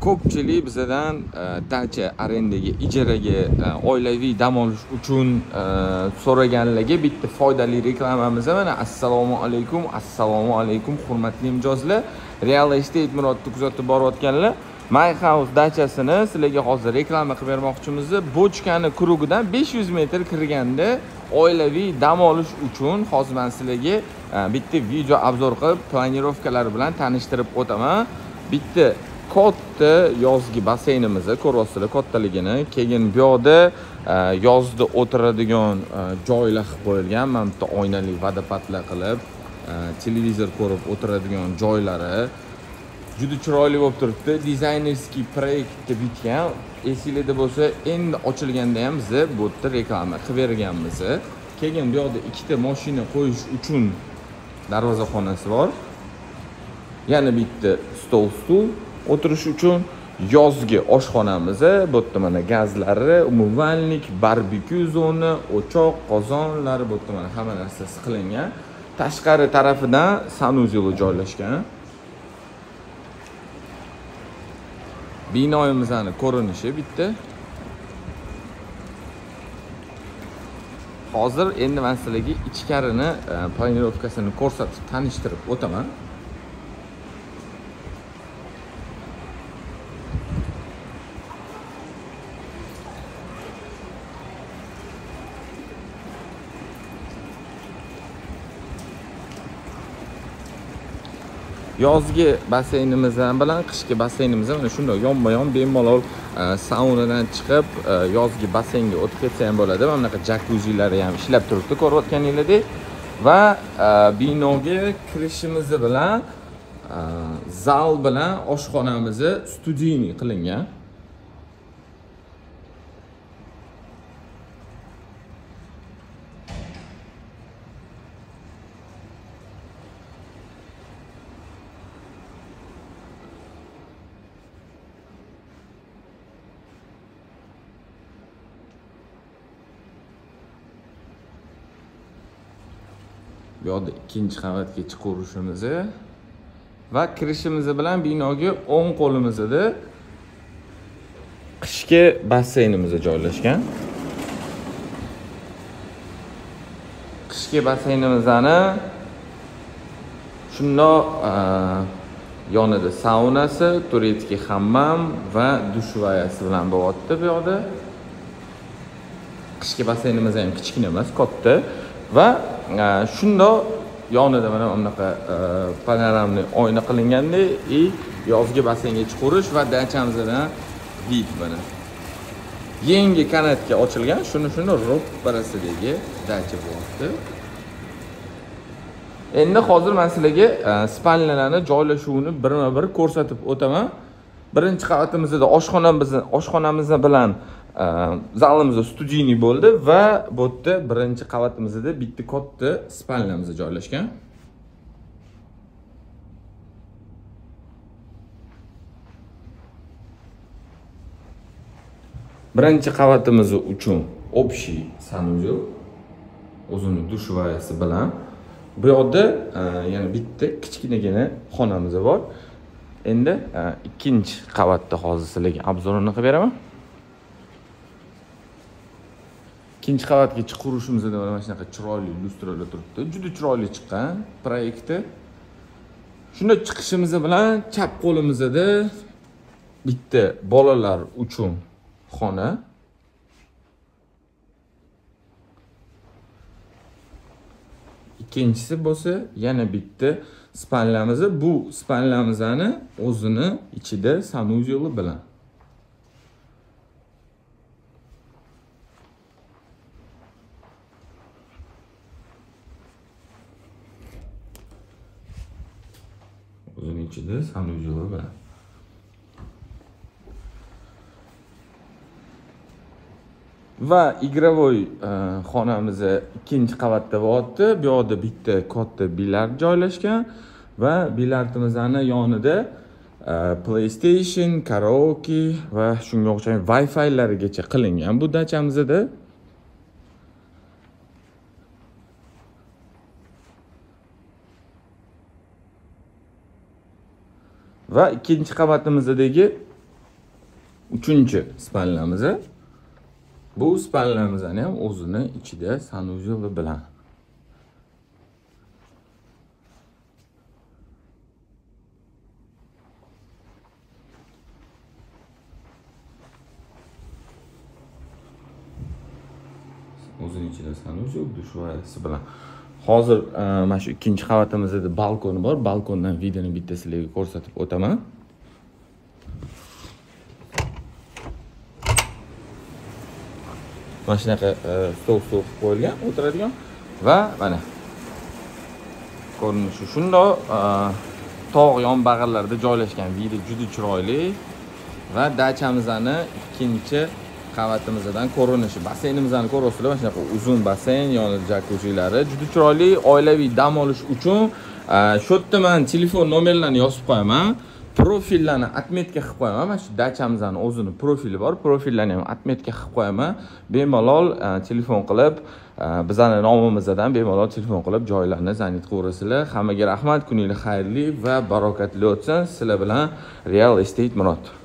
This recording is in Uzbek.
ko'pchilik bizadan e, dacha arendaga ijaraga e, oilaviy dam olish uchun e, so'raganlarga bitta foydali reklamamiz mana assalomu alaykum assalomu alaykum hurmatli mijozlar real estate murodni kuzatib borayotganlar my house dachasini sizlarga hozir reklama qilib bermoqchimiz. Bochkani krugidan 500 metr kirganda oilaviy dam olish uchun hozir man sizlarga bitta video obzor qilib planirovkalar bilan tanishtirib o'taman. Bitta katta yozgi basseynimizni ko'ryapsizlar kattaligini keyin bu yoqda e, yozda o'tiradigan e, joylar qilib qo'yilgan. Mana bitta oynali vodopadlar qilib e, televizor ko'rib o'tiradigan joylari juda chiroyli bo'lib turibdi. Dizaynerskiy proyektda bitgan esinglarda bo'lsa endi ochilganda ham biz bu yerda reklama qilib berganmiz. Keyin bu yoqda ikkita moshina qo'yish uchun darvozaxonasi bor. Yana bitta stol stul o'tirish uchun yozgi oshxonamiz bu yerda mana gazlari umumvalnik barbekyu zona o'choq qozonlar bu yerda mana hamma narsasi qilingan tashqari tarafidan sanuzel joylashgan. Binoyimizni ko'rinishi bitta. Hozir endi man sizlarga ichkarini e, planirovkasini ko'rsatib tanishtirib o'taman. Yozgi basseynimiz bilan qishki basseynimiz mana shunday yonma yon bemalol e, saunadan chiqib e, yozgi basseynga o'tib ketsa ham bo'ladi mana bunaqa jakuzilari ham ishlab turibdi ko'rayotganinglardek va e, binoga kirishimiz bilan zal bilan oshxonamizni studiyniy qilingan. Bu yoqda ikkinchi qavatga chiqaverishimiz va kirishimiz bilan binoga o'ng qo'limizda qishki basseynimiz joylashgan. Qishki basseynimizni shundoq e, yonida saunasi turetskiy hammam va dushvayasi bilan bo'lyapti bu yoqda. Qishki basseynimiz ham kichkina emas katta va shundoq yonida mana bunaqa e, panoramniy oyna qilinganda и yozgi basseynga chiqarish va dachamizdan vid mana. Yangi kanatga ochilgan shuni shuni ro'parasidagi dacha bo'lyapti. Endi hozir man sizlarga e, spalnalarni joylashuvini birma bir ko'rsatib o'taman. Birinchi qavatimizda oshxonamiz oshxonamiz bilan Э, zalimizda studiyniy bo'ldi va bu yerda birinchi qavatimizda bitta katta spalnyamiz joylashgan. Birinchi qavatimiz uchun общий санузел o'zini dushvayasi bilan. Bu yoqda e, yana bitta kichkinagina xonamiz bor. Endi e, ikkinchi qavatda hozir sizlarga obzorini qilib beraman. Ikkinchi qavatga qurishimizda mana shunaqa chiroyli lyustralar turibdi. Juda chiroyli chiqqan proyekti. Shunda chiqishimiz bilan chap qo'limizda bitta bolalar uchun xona. Ikkinchisi bo'lsa yana bitta spanlamiz. Bu spanlamizani o'zini ichida sanuzeli bilan ichida sanuzeli bilan va игровой э, xonamiz ikkinchi qavatda bo'lyapti bu yoqda bitta katta bilyard joylashgan va bilyardimizni yonida e, playstation karaoke va shunga o'xshagan wi filargacha qilingan bu dachamizda. Va ikkinchi qavatimizdagi uchinchi spanlamiz bu spanlamizni ham o'zini ichida sanuzeli bilan. O'zini ichida sanuzel dushvarisi bilan. Hozir e, mana shu ikkinchi qavatimizda balkoni bor. Balkondan videoni bitta sizlarga ko'rsatib o'taman. Mana shunaqa e, stol stol qilib qo'yilgan o'tiradigan. Va mana ko'rinishi shundoq e, tog' yonbag'irlarida joylashgan vidi juda chiroyli. Va dachamizni ikkinchi qavatimizdan ko'rinishi basseynimizni ko'ryapsizlar mana shunaqa uzun basseyn yonida jakuzilari juda chiroyli oilaviy dam olish uchun e, shu yerda man telefon nomerlarini yozib qo'yaman profillarni отметка qilib qo'yaman. Mana shu dachamizni o'zini profili bor profillarni ham отметка qilib qo'yaman. Bemalol e, telefon qilib e, bizani nomimizdan bemalol telefon qilib joylarni zanit qilaverasizlar hammaga rahmat kuninglar xayrli va barokatli o'tsin. Sizlar bilan real estate murod.